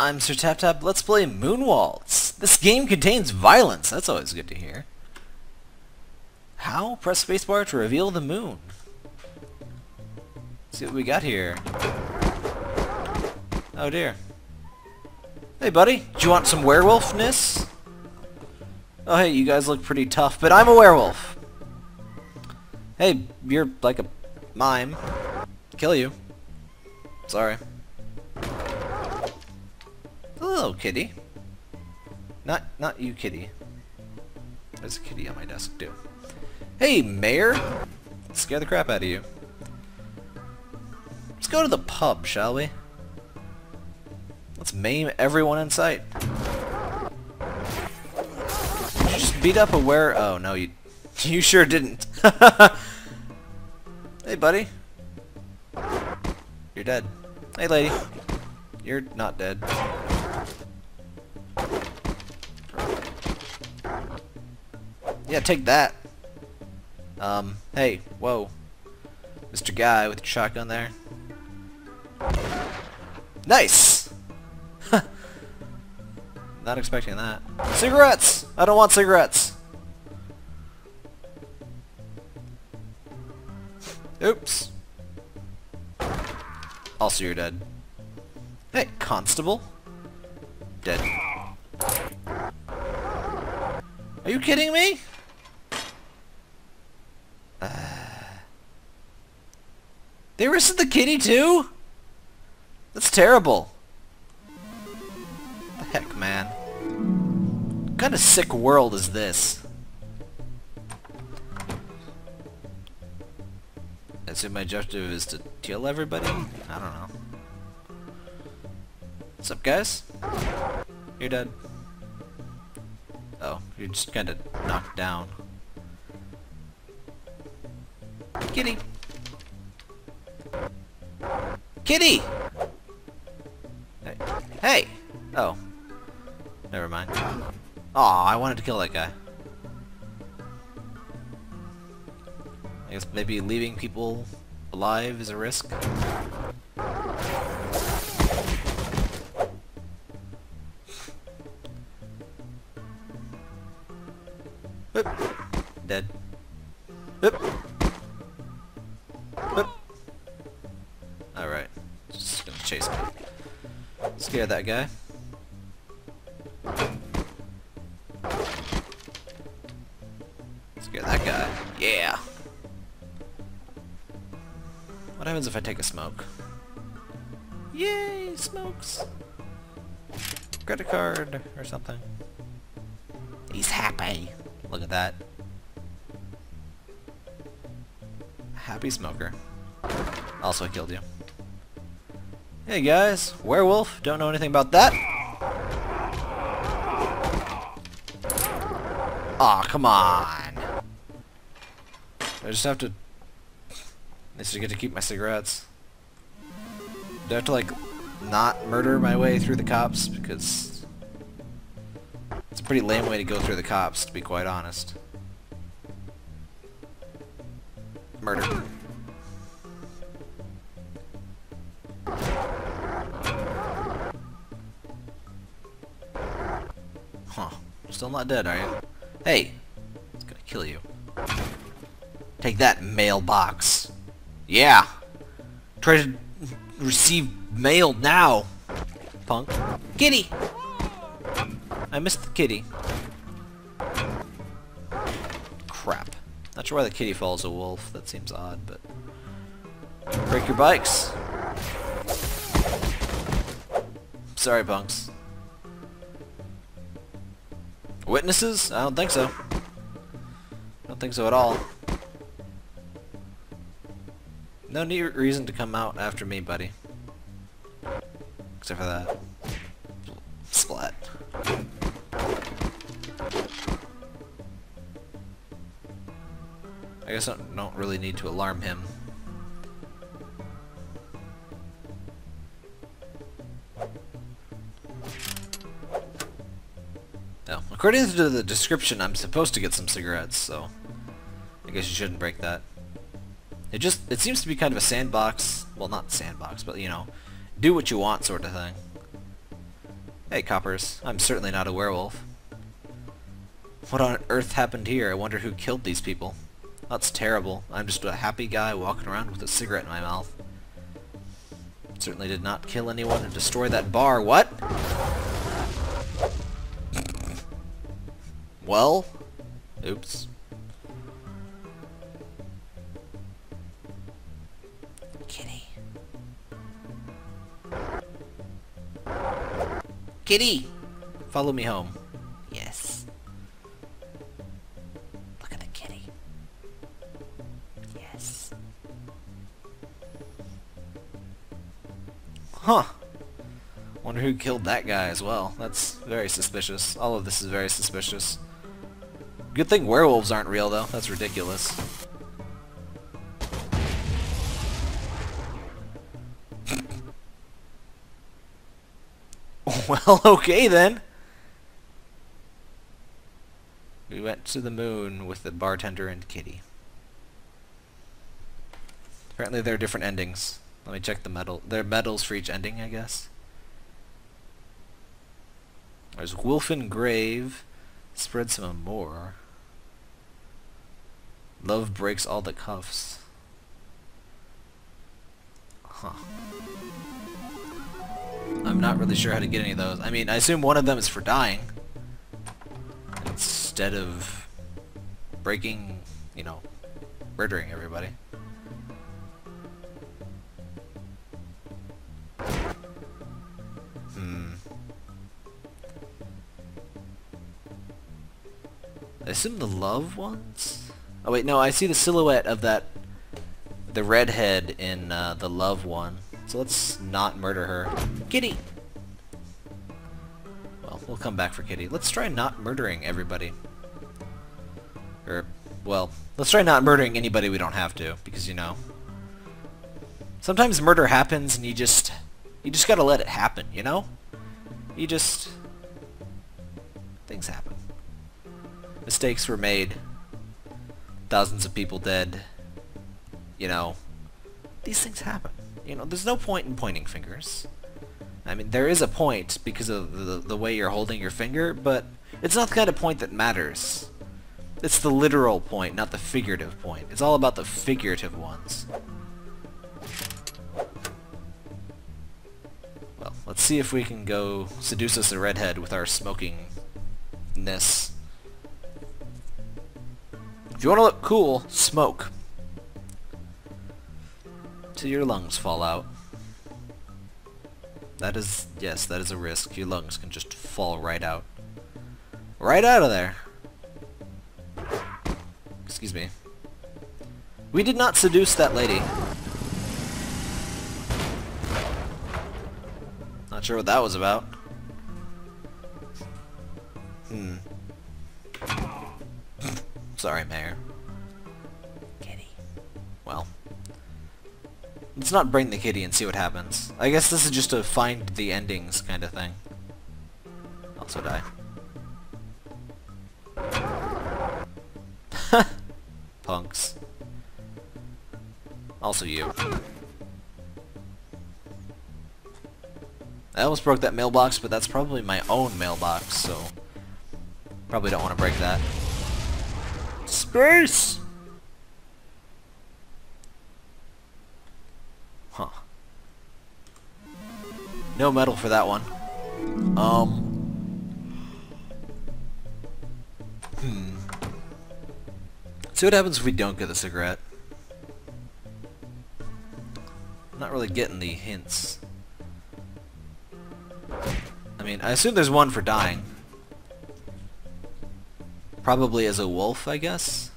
I'm Sir Tap Tap. Let's play Moonwaltz. This game contains violence. That's always good to hear. How? Press spacebar to reveal the moon. Let's see what we got here. Oh dear. Hey buddy, do you want some werewolfness? Oh hey, you guys look pretty tough, but I'm a werewolf. Hey, you're like a mime. Kill you. Sorry. Hello, kitty. Not, not you, kitty. There's a kitty on my desk, too. Hey, mayor! Scare the crap out of you. Let's go to the pub, shall we? Let's maim everyone in sight. Did you just beat up a were- oh, no, you- you sure didn't. hey, buddy. You're dead. Hey, lady. You're not dead. Yeah, take that. Um, hey, whoa. Mr. Guy with your shotgun there. Nice! Not expecting that. Cigarettes! I don't want cigarettes! Oops. Also, you're dead. Hey, constable. Dead. Are you kidding me? Uh, they arrested the kitty too? That's terrible. The heck, man. What kind of sick world is this? I assume my objective is to kill everybody? I don't know. What's up, guys? You're dead. Oh, you're just kind of knocked down. Kitty! Kitty! Hey. hey! Oh. Never mind. Aw, I wanted to kill that guy. I guess maybe leaving people alive is a risk. Boop. Dead. Boop. Boop. Alright. Just gonna chase me. Scare that guy. Scare that guy. Yeah! What happens if I take a smoke? Yay! Smokes! Credit card or something. He's happy. Look at that. Happy smoker. Also, I killed you. Hey guys, werewolf. Don't know anything about that. Aw, oh, come on. I just have to... I just get to keep my cigarettes. Do I have to, like, not murder my way through the cops? Because... Pretty lame way to go through the cops, to be quite honest. Murder. Huh. Still not dead, are you? Hey! It's gonna kill you. Take that, mailbox. Yeah! Try to receive mail now, punk. Kitty! I missed the kitty. Crap. Not sure why the kitty follows a wolf. That seems odd, but... Break your bikes! Sorry, punks. Witnesses? I don't think so. Don't think so at all. No need reason to come out after me, buddy. Except for that. I guess I don't really need to alarm him. No. According to the description, I'm supposed to get some cigarettes, so... I guess you shouldn't break that. It just, it seems to be kind of a sandbox, well not sandbox, but you know, do what you want sort of thing. Hey, coppers. I'm certainly not a werewolf. What on earth happened here? I wonder who killed these people. That's terrible. I'm just a happy guy walking around with a cigarette in my mouth. Certainly did not kill anyone and destroy that bar. What? Well? Oops. Kitty. Kitty! Follow me home. Wonder who killed that guy as well. That's very suspicious. All of this is very suspicious. Good thing werewolves aren't real, though. That's ridiculous. well, okay then. We went to the moon with the bartender and Kitty. Apparently there are different endings. Let me check the medal. There are medals for each ending, I guess. There's Wolfen Grave. Spread some more. Love breaks all the cuffs. Huh. I'm not really sure how to get any of those. I mean, I assume one of them is for dying. Instead of breaking, you know, murdering everybody. I assume the love ones? Oh wait, no, I see the silhouette of that, the redhead in uh, the love one. So let's not murder her. Kitty! Well, we'll come back for Kitty. Let's try not murdering everybody. Or, well, let's try not murdering anybody we don't have to, because, you know, sometimes murder happens and you just, you just gotta let it happen, you know? You just, things happen. Mistakes were made. Thousands of people dead. You know, these things happen. You know, there's no point in pointing fingers. I mean, there is a point because of the, the way you're holding your finger, but it's not the kind of point that matters. It's the literal point, not the figurative point. It's all about the figurative ones. Well, let's see if we can go seduce us a redhead with our smokingness. If you want to look cool, smoke. Till your lungs fall out. That is, yes, that is a risk. Your lungs can just fall right out. Right out of there. Excuse me. We did not seduce that lady. Not sure what that was about. Hmm. Sorry, Mayor. Kitty. Well. Let's not bring the kitty and see what happens. I guess this is just a find the endings kind of thing. Also die. Punks. Also you. I almost broke that mailbox, but that's probably my own mailbox, so... Probably don't want to break that. Space! Huh. No medal for that one. Um... Hmm. See what happens if we don't get the cigarette. I'm not really getting the hints. I mean, I assume there's one for dying. Probably as a wolf, I guess?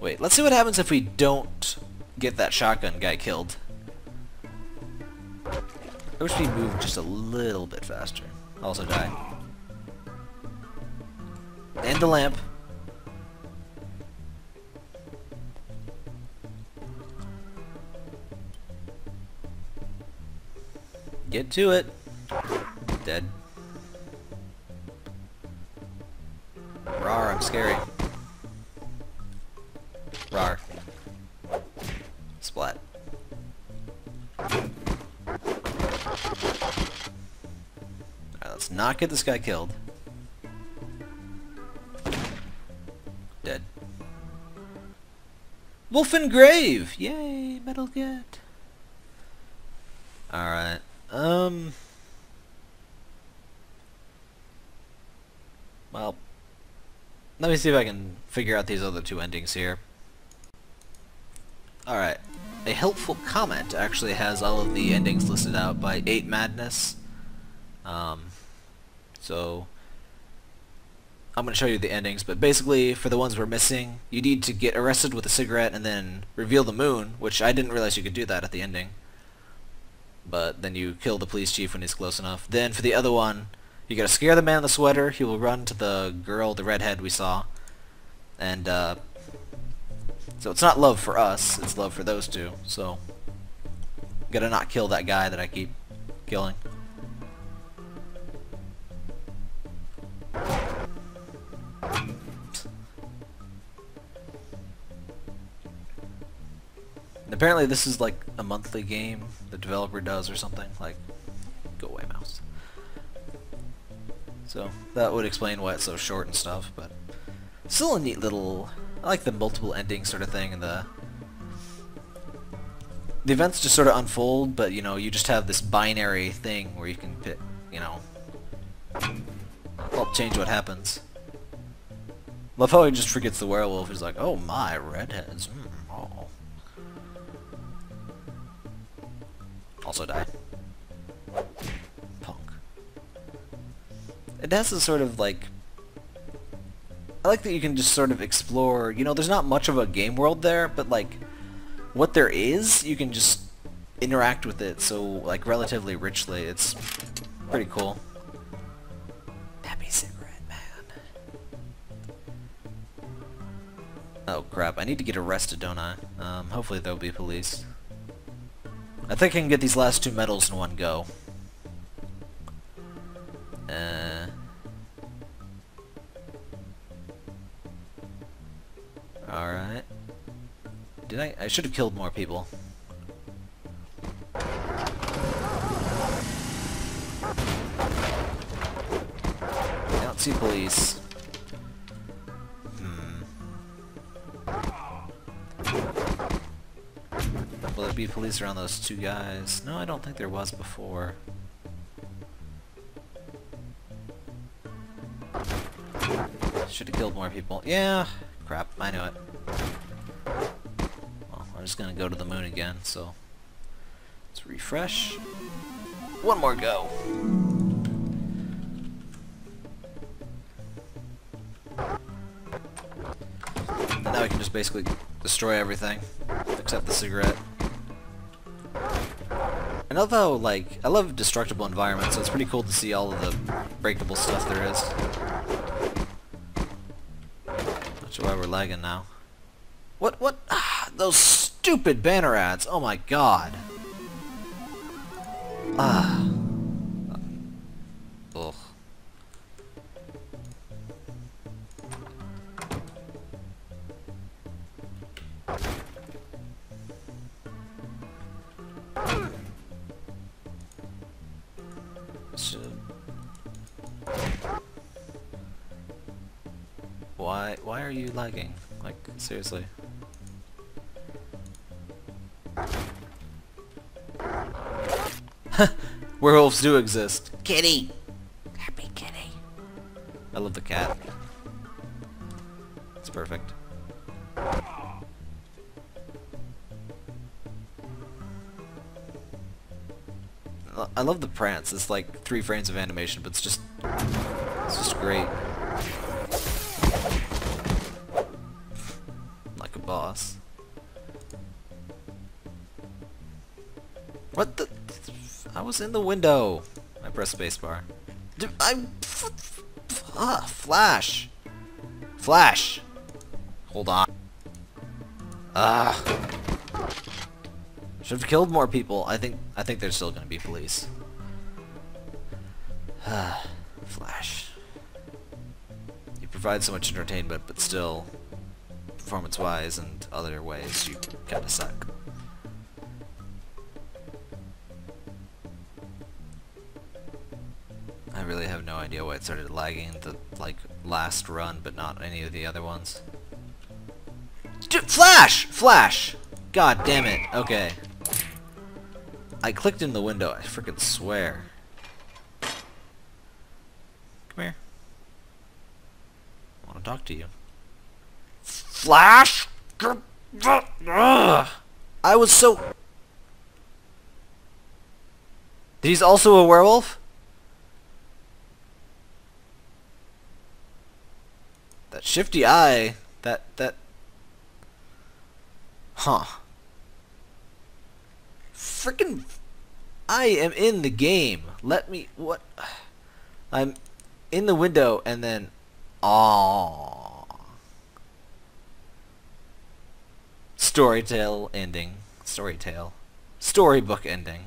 Wait, let's see what happens if we don't get that shotgun guy killed. I wish we moved just a little bit faster. Also die. And the lamp. Get to it. Dead. Scary. Rar. Splat. Alright, let's not get this guy killed. Dead. Wolfen Grave! Yay, Medal Get. Alright. Um... Well, let me see if I can figure out these other two endings here. Alright. A helpful comment actually has all of the endings listed out by 8 Madness. Um, so, I'm going to show you the endings, but basically, for the ones we're missing, you need to get arrested with a cigarette and then reveal the moon, which I didn't realize you could do that at the ending. But then you kill the police chief when he's close enough. Then for the other one, you gotta scare the man in the sweater, he will run to the girl, the redhead we saw, and, uh, so it's not love for us, it's love for those two, so, gotta not kill that guy that I keep killing. apparently this is like a monthly game the developer does or something, like, So that would explain why it's so short and stuff, but still a neat little... I like the multiple endings sort of thing and the... The events just sort of unfold, but you know, you just have this binary thing where you can pick, you know, help change what happens. Love how he just forgets the werewolf. He's like, oh my, redheads. Mm, oh. Also die. It has a sort of like I like that you can just sort of explore, you know, there's not much of a game world there, but like what there is, you can just interact with it so like relatively richly. It's pretty cool. Happy cigarette man. Oh crap, I need to get arrested, don't I? Um, hopefully there'll be police. I think I can get these last two medals in one go. Uh, Alright. Did I? I should have killed more people. I don't see police. Hmm. Will there be police around those two guys? No, I don't think there was before. Should have killed more people. Yeah, crap, I knew it. Just gonna go to the moon again, so let's refresh. One more go. And now we can just basically destroy everything, except the cigarette. Love how, like, I love destructible environments, so it's pretty cool to see all of the breakable stuff there is. Not sure why we're lagging now. What, what? Ah, those stupid banner ads! Oh my god! Ah. Ugh. Why, why are you lagging? Like, seriously. Werewolves do exist. Kitty! Happy kitty. I love the cat. It's perfect. I love the prance. It's like three frames of animation, but it's just, it's just great. I was in the window. I pressed spacebar. I. Ah, flash. Flash. Hold on. Ah. Should have killed more people. I think. I think there's still gonna be police. Ah, flash. You provide so much entertainment, but still, performance-wise and other ways, you kinda suck. Really have no idea why it started lagging the like last run, but not any of the other ones. Flash! Flash! God damn it. Okay. I clicked in the window, I freaking swear. Come here. I want to talk to you. Flash! I was so... He's also a werewolf? Shifty eye, that, that... Huh. Frickin' I am in the game. Let me, what? I'm in the window and then, aww. Storytale ending. Storytale. Storybook ending.